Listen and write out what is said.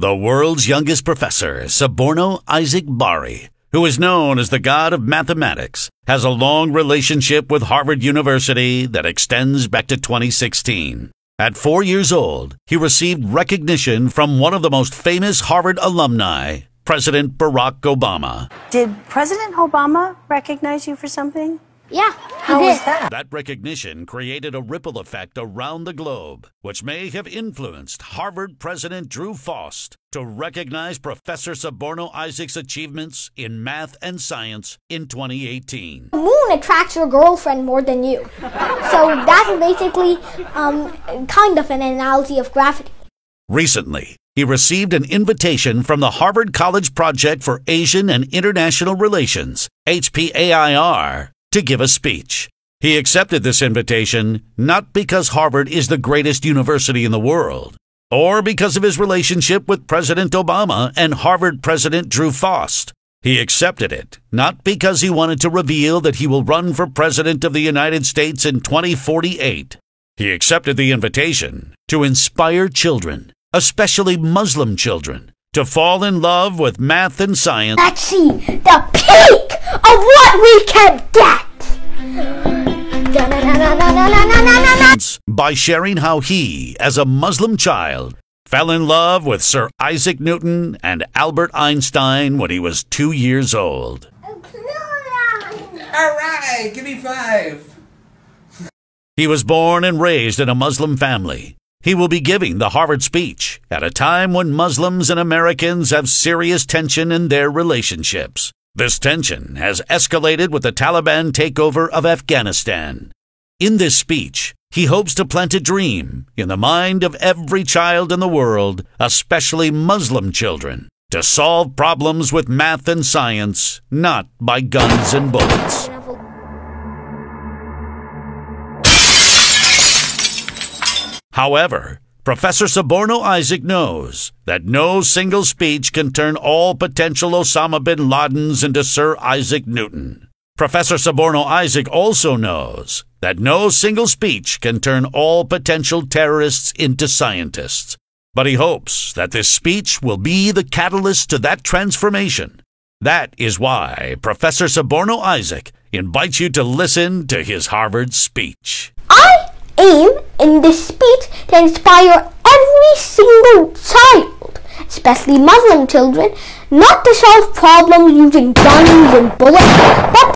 The world's youngest professor, Suborno Isaac Bari, who is known as the god of mathematics, has a long relationship with Harvard University that extends back to 2016. At four years old, he received recognition from one of the most famous Harvard alumni, President Barack Obama. Did President Obama recognize you for something? Yeah. How was that? That recognition created a ripple effect around the globe, which may have influenced Harvard President Drew Faust to recognize Professor Suborno Isaac's achievements in math and science in 2018. The moon attracts your girlfriend more than you. So that's basically um, kind of an analogy of gravity. Recently, he received an invitation from the Harvard College Project for Asian and International Relations, HPAIR, to give a speech. He accepted this invitation not because Harvard is the greatest university in the world, or because of his relationship with President Obama and Harvard President Drew Faust. He accepted it not because he wanted to reveal that he will run for President of the United States in 2048. He accepted the invitation to inspire children, especially Muslim children, to fall in love with math and science. Let's see the peak we can get. by sharing how he, as a Muslim child, fell in love with Sir Isaac Newton and Albert Einstein when he was two years old. All right, give me five. He was born and raised in a Muslim family. He will be giving the Harvard speech at a time when Muslims and Americans have serious tension in their relationships. This tension has escalated with the Taliban takeover of Afghanistan. In this speech, he hopes to plant a dream in the mind of every child in the world, especially Muslim children, to solve problems with math and science, not by guns and bullets. However, Professor Suborno Isaac knows that no single speech can turn all potential Osama bin Ladens into Sir Isaac Newton. Professor Suborno Isaac also knows that no single speech can turn all potential terrorists into scientists. But he hopes that this speech will be the catalyst to that transformation. That is why Professor Suborno Isaac invites you to listen to his Harvard speech. I aim in this speech to inspire every single child, especially Muslim children, not to solve problems using guns and bullets, but